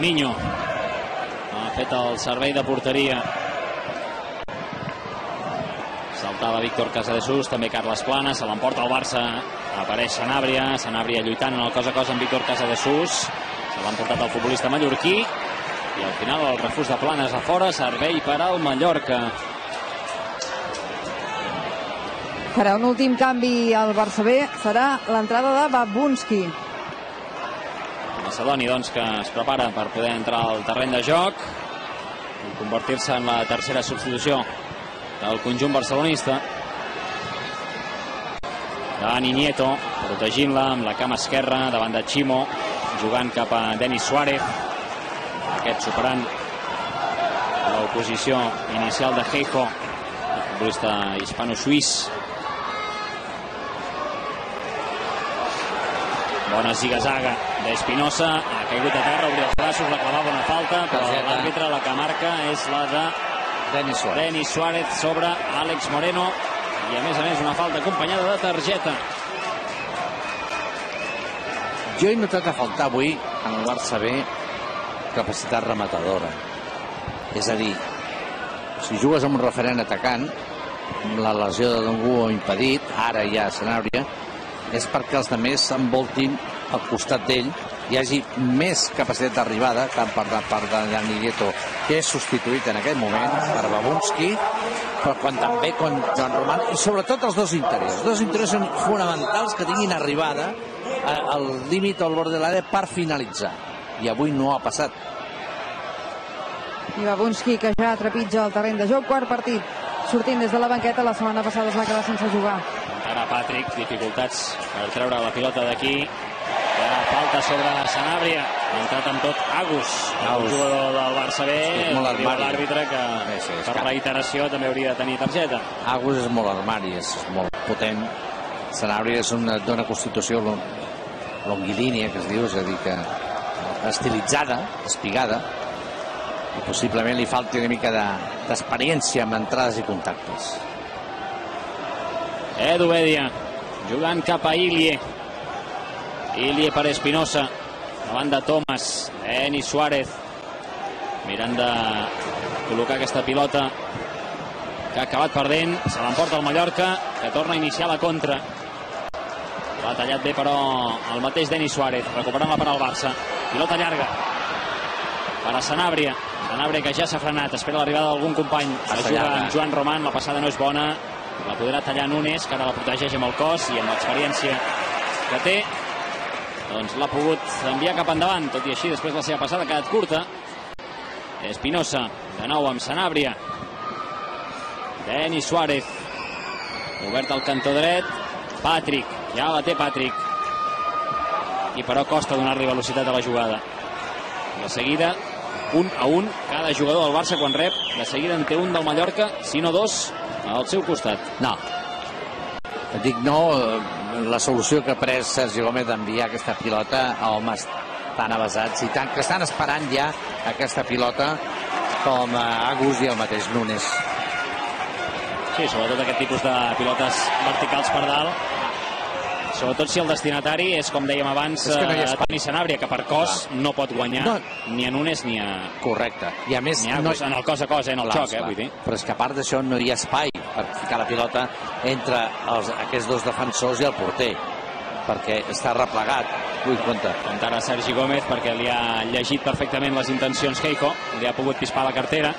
Niño. Ha fet el servei de porteria. Saltava Víctor Casadesús, també Carles Plana, se l'emporta el Barça, apareix Sanàbria, Sanàbria lluitant en el cos a cos amb Víctor Casadesús, se l'ha emportat el futbolista mallorquí, i al final el refús de Planes a fora, servei per al Mallorca. Farà un últim canvi al Barça B, serà l'entrada de Babunski. Macedoni, doncs, que es prepara per poder entrar al terreny de joc i convertir-se en la tercera substitució del conjunt barcelonista. Dani Nieto, protegint-la amb la cama esquerra davant de Chimo, jugant cap a Denis Suárez. Aquest superant l'oposició inicial de Heijo, el futbolista hispano-suís. Bona zigazaga d'Espinosa, ha caigut a terra, obria els braços, la clavava una falta, però l'àrbitre la que marca és la de Denis Suárez Denis Suárez sobre Àlex Moreno i a més a més una falta acompanyada de targeta. Jo he notat a faltar avui en el Barça B capacitat rematadora. És a dir, si jugues amb un referent atacant, amb la lesió de Dongu o impedit, ara ja a Sanàbria, és perquè els altres s'envoltin al costat d'ell hi hagi més capacitat d'arribada tant per la part de Dani Nieto que és substituït en aquest moment per Babunski però quan també quan Joan Roman i sobretot els dos interiors els dos interiors són fonamentals que tinguin arribada al límit o al bord de l'àrea per finalitzar i avui no ha passat I Babunski, que ja trepitja el terreny de joc, quart partit. Sortint des de la banqueta, la setmana passada es va quedar sense jugar. Ara Patrick, dificultats per treure la pilota d'aquí. Ha falta sobre Sanàbria. Ha entrat amb tot Agus, el Agus. jugador del Barça B. És molt Diu armari. l'àrbitre que Sí, sí, és per reiteració també hauria de tenir targeta. Agus és molt armari, és molt potent. Sanabria és una, d'una constitució longilínia, que es diu, és a dir, que estilitzada, espigada, i possiblement li falti una mica de- d'experiència amb entrades i contactes. Edu Bedia, jugant cap a Ilie. Ilie per Espinosa, davant de Thomas, Denis Suárez, mirant de col·locar aquesta pilota que ha acabat perdent, se l'emporta el Mallorca, que torna a iniciar la contra. L'ha tallat bé, però, el mateix Denis Suárez, recuperant la per al Barça. Pilota llarga per a Sanàbria. Sanàbria que ja s'ha frenat, espera l'arribada d'algun company. Ajuda llarga. amb Joan Roman, la passada no és bona. La podrà tallar Nunes, que ara la protegeix amb el cos i amb l'experiència que té. Doncs l'ha pogut enviar cap endavant, tot i així després la seva passada ha quedat curta. Espinosa, de nou amb Sanàbria. Denis Suárez. Obert al cantó dret. Patrick, ja la té Patrick. I però costa donar-li velocitat a la jugada. De seguida, un a un, cada jugador del Barça quan rep, de seguida en té un del Mallorca, si no dos, al seu costat. No. Et dic no, la solució que ha pres Sergi Gómez d'enviar aquesta pilota a homes tan avasats i tant, que estan esperant ja aquesta pilota com a Agus i el mateix Nunes. Sí, sobretot aquest tipus de pilotes verticals per dalt. Sobretot si el destinatari és, com dèiem abans, És que no hi ha eh. Toni Sanàbria, que per cos no pot guanyar No. ni a Nunes ni a, Correcte. I a més... ni a Agus, en el cos a cos, eh, en el Clar, xoc, eh, clar. vull dir. Però és que a part d'això no hi ha espai. per ficar la pilota entre els, aquests dos defensors i el porter perquè està replegat vull compte Compte ara Sergi Gómez perquè li ha llegit perfectament les intencions Heiko, li ha pogut pispar la cartera.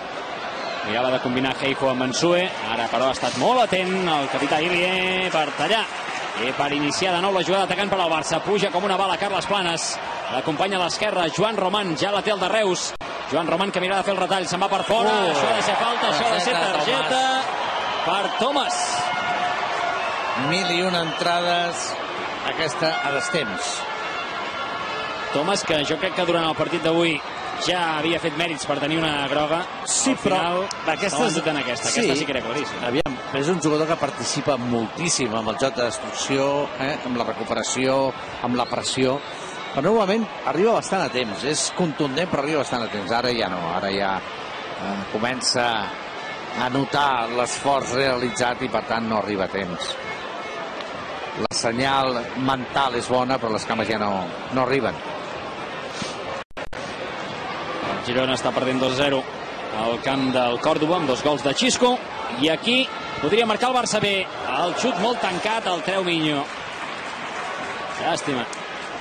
Mirava de combinar Heiko amb Mansue, ara però ha estat molt atent el capità Ilie per tallar i per iniciar de nou la jugada atacant per al Barça. Puja com una bala Carles Planes, l'acompanya a l'esquerra Joan Roman, ja la té el de Reus. Joan Roman que mirarà de fer el retall, se'n va per fora, Uh, això ha de ser falta, això ha de ser targeta, targeta per Thomas. mil i una entrades aquesta a destemps Thomas, que jo crec que durant el partit d'avui ja havia fet mèrits per tenir una groga. Sí, Al però final, estava en aquesta. Aquesta sí que era claríssima. Aviam, és un jugador que participa moltíssim amb el joc de destrucció, eh, amb la recuperació, amb la pressió, però normalment arriba bastant a temps. És contundent, però arriba bastant a temps. Ara ja no, ara ja eh, comença a notar l'esforç realitzat i, per tant, no arriba a temps. La senyal mental és bona, però les cames ja no, no arriben. Girona està perdent 2-0 al camp del Còrdoba amb dos gols de Xisco i aquí podria marcar el Barça B el xut molt tancat el treu Miño llàstima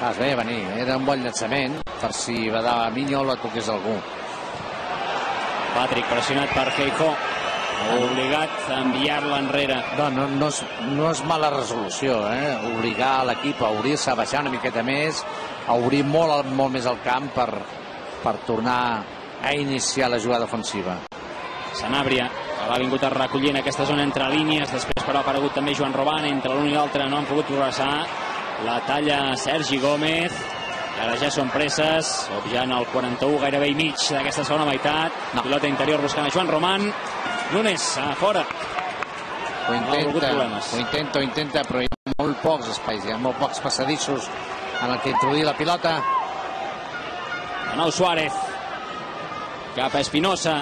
Vas bé, venir. Era un bon llançament per si badava Miño la toqués algú. Patrick pressionat per Feijó obligat a enviar-la enrere No, no, no, és, no és mala resolució, eh? Obligar l'equip a obrir-se, a baixar una miqueta més, a obrir molt, molt més el camp per, per tornar a iniciar la jugada ofensiva. Sanàbria l'ha vingut a recollir en aquesta zona entre línies. Després però ha aparegut també Joan Roban entre l'un i l'altre no han pogut progressar la talla Sergi Gómez ara ja són presses. Obviant el 41 gairebé i mig d'aquesta segona meitat. No. pilota interior buscant a Joan Roman. Nunes a fora. Ho intenta, problemes. ho intenta, ho intenta, però hi ha molt pocs espais, hi ha molt pocs passadissos en el que introduir la pilota. de nou Suárez cap a Espinosa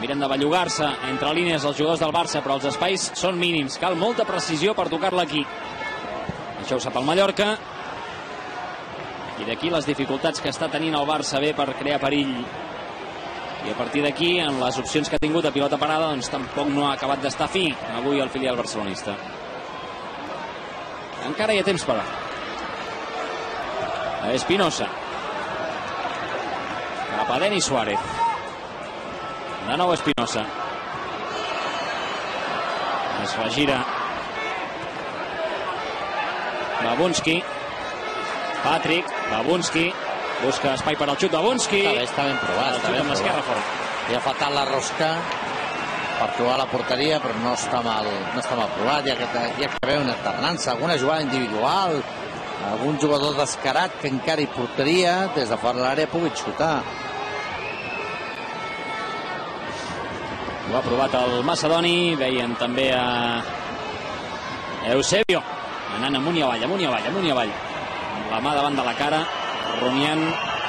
miren de bellugar-se. Entre línies els jugadors del Barça però els espais són mínims. Cal molta precisió per tocar-la aquí això ho sap el Mallorca. I d'aquí les dificultats que està tenint el Barça B per crear perill. I a partir d'aquí en les opcions que ha tingut a pilota parada doncs tampoc no ha acabat d'estar fi avui el filial barcelonista. Encara hi ha temps però a Espinosa. Cap a Denis Suárez de nou Espinosa es regira Babunski Patrick, Babunski busca espai per al xut Babunski Està bé, està ben provat. Està ben provat. fora Li ha faltat la rosca per trobar la porteria, però no està mal, no està mal provat. Hi ha, que, hi ha que haver una alternança, alguna jugada individual, algun jugador descarat que encara hi portaria des de fora de l'àrea pugui xutar. Ho ha provat el Macedoni veien també a Eusebio anant amunt i avall, amunt i avall, amunt i avall. La mà davant de la cara rumiant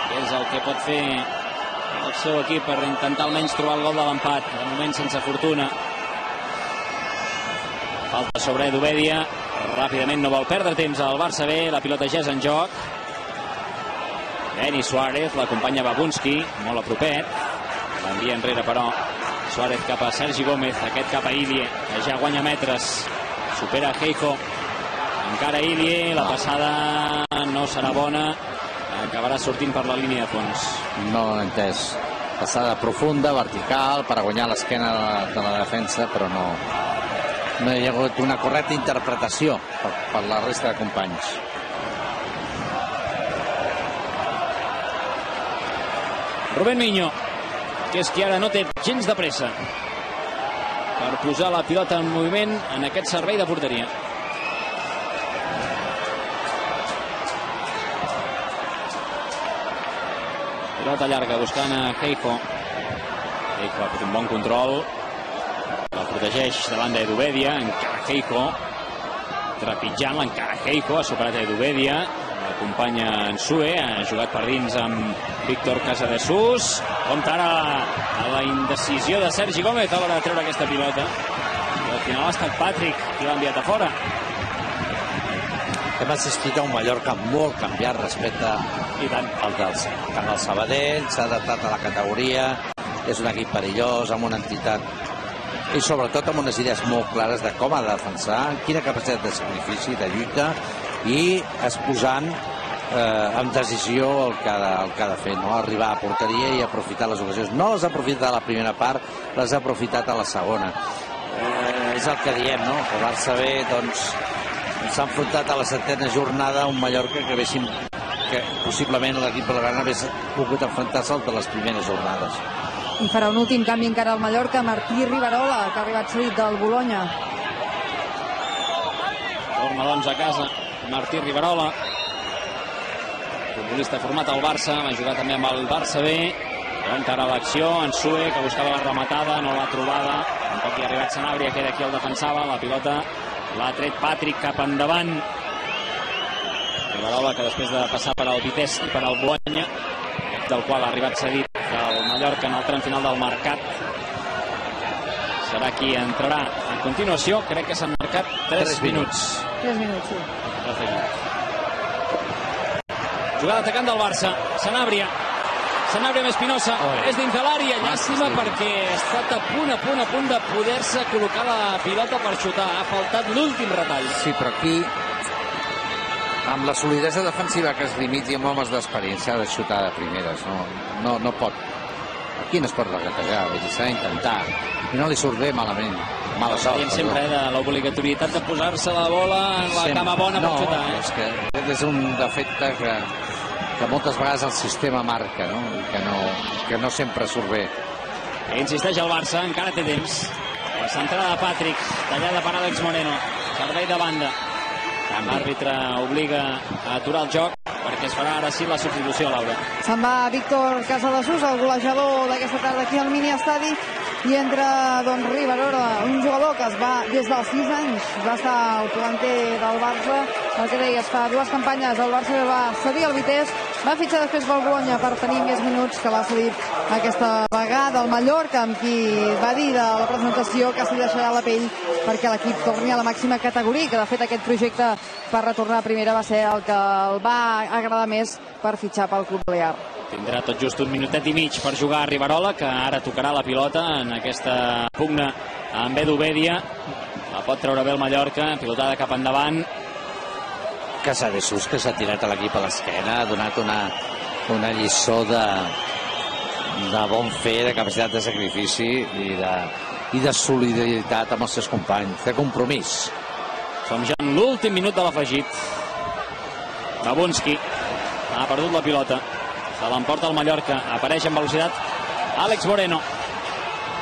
què és el que pot fer el seu equip per intentar almenys trobar el gol de l'empat. De moment sense fortuna. Falta sobre Edu Bedia ràpidament no vol perdre temps al Barça B. La pilota ja és en joc. Denis Suárez l'acompanya Babunski molt a propet. L'envia enrere però Suárez cap a Sergi Gómez, aquest cap a Ilie, que ja guanya metres, supera Heiko, encara Ilie, la passada no serà bona, acabarà sortint per la línia de fons. No ho entès. Passada profunda, vertical, per guanyar l'esquena de, la- de la defensa, però no, no hi ha hagut una correcta interpretació per, per la resta de companys. Rubén Miño, que és qui ara no té gens de pressa per posar la pilota en moviment en aquest servei de porteria. Pilota llarga buscant a Heiko. Heiko ha fet un bon control. La protegeix davant d'Edubedia. Encara Heiko. Trepitjant-la encara Heiko. Ha superat Edubedia. L'acompanya en Sue. Ha jugat per dins amb Víctor Casadesús. Compte ara a la indecisió de Sergi Gómez a l'hora de treure aquesta pilota. I al final ha estat Patrick qui l'ha enviat a fora. Hem assistit a un Mallorca molt canviat respecte I tant. al del, camp del Sabadell, s'ha adaptat a la categoria, és un equip perillós, amb una entitat i sobretot amb unes idees molt clares de com ha de defensar, quina capacitat de sacrifici, de lluita i exposant eh, amb decisió el que, ha de, el que ha de fer, no? arribar a porteria i aprofitar les ocasions. No les ha aprofitat a la primera part, les ha aprofitat a la segona. Eh, és el que diem, no? el Barça B doncs, s'ha enfrontat a la setena jornada un Mallorca que haguéssim que possiblement l'equip Blaugrana hagués pogut enfrontar-se al de les primeres jornades. I farà un últim canvi encara al Mallorca, Martí Riverola, que ha arribat cedit del Bologna. Torna doncs a casa Martí Riverola. Futbolista format al Barça, va jugar també amb el Barça B. Encara l'acció, en Sue, que buscava la rematada, no l'ha trobada. Un cop hi ha arribat Sanabria, que era qui el defensava. La pilota l'ha tret Patrick cap endavant. Riverola, que després de passar per al Vitesse i per al Bologna, del qual ha arribat cedit del Mallorca en el tram final del mercat, serà qui entrarà a continuació. Crec que s'han marcat 3, 3 minuts. 3 minuts, sí. Jugada atacant del Barça. Sanàbria. Sanàbria amb Espinosa. Oh. És dins de l'àrea. Llàstima sí. perquè ha estat a punt, a punt, a punt de poder-se col·locar la pilota per xutar. Ha faltat l'últim retall. Sí, però aquí amb la solidesa defensiva que es limiti amb homes d'experiència de xutar de primeres no, no, no pot aquí no es pot regatejar, vull dir, s'ha d'intentar i no li surt bé malament mala sort Dient sempre eh, de l'obligatorietat de posar-se la bola en la Sempre. cama bona no, per xutar. Eh? és que aquest és un defecte que, que moltes vegades el sistema marca no? i que no, que no sempre surt bé Insisteix el Barça, encara té temps. La centrada de Patrick, tallada per Àlex Moreno. Servei de banda. L'àrbitre obliga a aturar el joc perquè es farà ara sí la substitució, Laura. Se'n va Víctor Casadesús, el golejador d'aquesta tarda aquí al mini estadi, i entra doncs, Riverola, un jugador que es va des dels 6 anys, va estar al planter del Barça, el que deies, fa dues campanyes el Barça va cedir el Vitesse, va fitxar després Bologna per tenir més minuts que l'ha cedit aquesta vegada el Mallorca, amb qui va dir de la presentació que s'hi deixarà la pell perquè l'equip torni a la màxima categoria, que de fet aquest projecte per retornar a primera va ser el que el va agradar més per fitxar pel Club Balear. Tindrà tot just un minutet i mig per jugar a Riverola, que ara tocarà la pilota en aquesta pugna amb Edu Bèdia. La pot treure bé el Mallorca, pilotada cap endavant. Casadesús que s'ha tirat a l'equip a l'esquena ha donat una, una lliçó de, de bon fer, de capacitat de sacrifici i de, i de solidaritat amb els seus companys, de compromís. Som ja en l'últim minut de l'afegit. Babunski ha perdut la pilota. Se l'emporta el Mallorca. Apareix amb velocitat Àlex Moreno.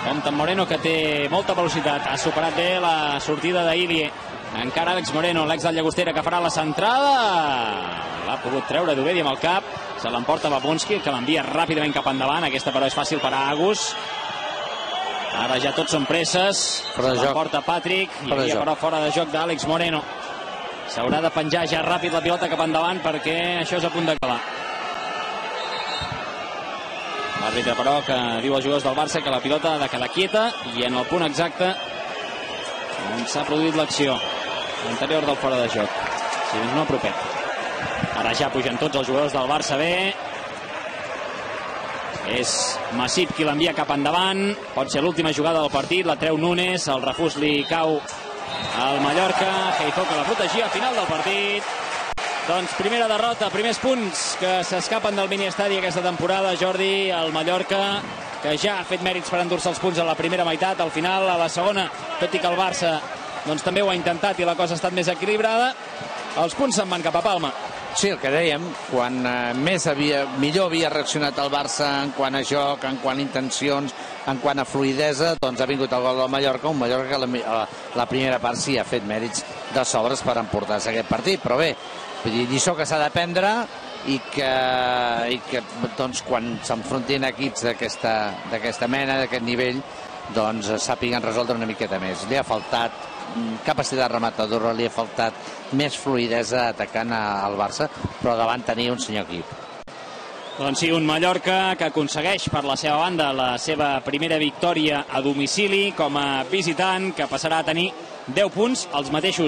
Compte Moreno que té molta velocitat. Ha superat bé la sortida d'Ilie. Encara Àlex Moreno, l'ex del Llagostera, que farà la centrada. L'ha pogut treure Dubedi amb el cap. Se l'emporta Babunski, que l'envia ràpidament cap endavant. Aquesta, però, és fàcil per a Agus. Ara ja tots són presses. Fora de Se joc. l'emporta Patrick. Fora de havia, joc. però, fora de joc d'Àlex Moreno. S'haurà de penjar ja ràpid la pilota cap endavant perquè això és a punt d'acabar. L'àrbitre, però, que diu als jugadors del Barça que la pilota ha de quedar quieta i en el punt exacte on s'ha produït l'acció anterior del fora de joc. Si no, propet. Ara ja pugen tots els jugadors del Barça B. És Massip qui l'envia cap endavant. Pot ser l'última jugada del partit. La treu Nunes. El refús li cau al Mallorca. Feijó que la protegia al final del partit. Doncs primera derrota, primers punts que s'escapen del mini-estadi aquesta temporada. Jordi, el Mallorca, que ja ha fet mèrits per endur-se els punts a la primera meitat. Al final, a la segona, tot i que el Barça doncs, també ho ha intentat i la cosa ha estat més equilibrada, els punts se'n van cap a Palma. Sí, el que dèiem, quan eh, més havia, millor havia reaccionat el Barça en quant a joc, en quant a intencions, en quant a fluidesa, doncs ha vingut el gol del Mallorca, un Mallorca que la, la, la primera part sí ha fet mèrits de sobres per emportar-se aquest partit, però bé, lliçó que s'ha d'aprendre i que, i que doncs, quan s'enfrontin equips d'aquesta mena, d'aquest nivell, doncs sàpiguen resoldre una miqueta més. Li ha faltat capacitat rematadora, li ha faltat més fluidesa atacant al Barça, però davant tenia un senyor equip. Doncs sí, un Mallorca que aconsegueix per la seva banda la seva primera victòria a domicili com a visitant, que passarà a tenir 10 punts, els mateixos